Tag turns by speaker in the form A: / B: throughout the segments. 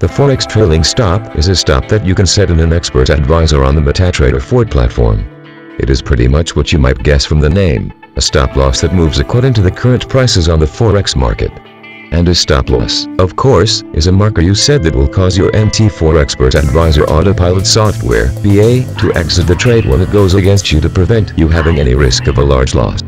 A: The Forex trailing stop is a stop that you can set in an expert advisor on the MetaTrader 4 platform. It is pretty much what you might guess from the name, a stop loss that moves according to the current prices on the Forex market. And a stop loss, of course, is a marker you said that will cause your MT4 Expert Advisor Autopilot software EA, to exit the trade when it goes against you to prevent you having any risk of a large loss.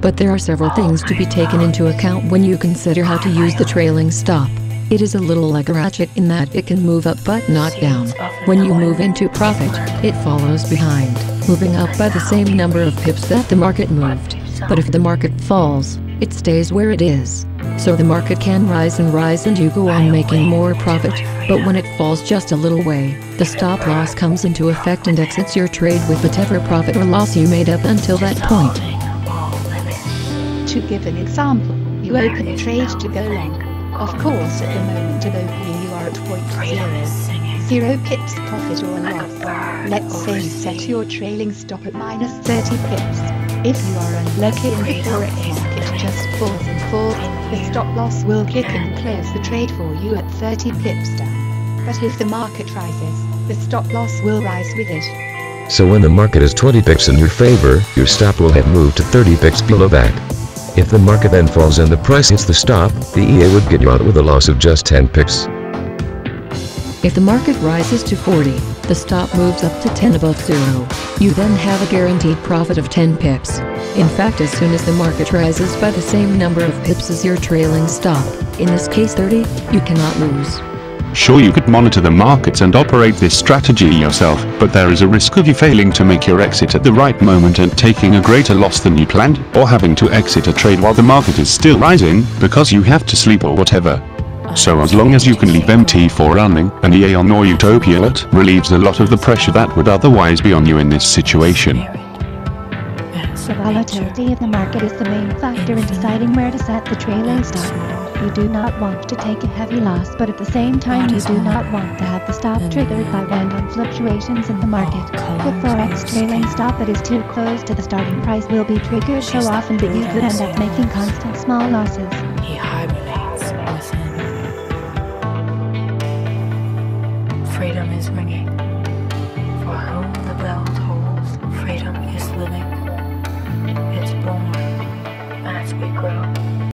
B: But there are several things to be taken into account when you consider how to use the trailing stop. It is a little like a ratchet in that it can move up but not down. When you move into profit, it follows behind, moving up by the same number of pips that the market moved. But if the market falls, it stays where it is. So the market can rise and rise and you go on making more profit, but when it falls just a little way, the stop loss comes into effect and exits your trade with whatever profit or loss you made up until that point.
C: To give an example, you open a trade to go long. Of course at the moment of opening you are at point zero. Zero pips profit or loss. Let's say you set your trailing stop at minus 30 pips. If you are unlucky and the forex market just falls and falls, the stop loss will kick and close the trade for you at 30 pips down. But if the market rises, the stop loss will rise with it.
A: So when the market is 20 pips in your favor, your stop will have moved to 30 pips below that. If the market then falls and the price hits the stop, the EA would get you out with a loss of just 10 pips.
B: If the market rises to 40, the stop moves up to 10 above zero. You then have a guaranteed profit of 10 pips. In fact, as soon as the market rises by the same number of pips as your trailing stop, in this case 30, you cannot lose.
D: Sure you could monitor the markets and operate this strategy yourself, but there is a risk of you failing to make your exit at the right moment and taking a greater loss than you planned, or having to exit a trade while the market is still rising, because you have to sleep or whatever. So as long as you can leave MT4 running, and EA on or Utopia it relieves a lot of the pressure that would otherwise be on you in this situation.
E: The volatility of the market is the main factor in deciding where to set the trailing stop. You do not want to take a heavy loss, but at the same time you do not want to have the stop triggered by random fluctuations in the market. The Forex trailing stop that is too close to the starting price will be triggered so often that you could end up making constant small losses.
F: He hibernates within. Freedom is ringing. For whom the bell tolls, freedom is living.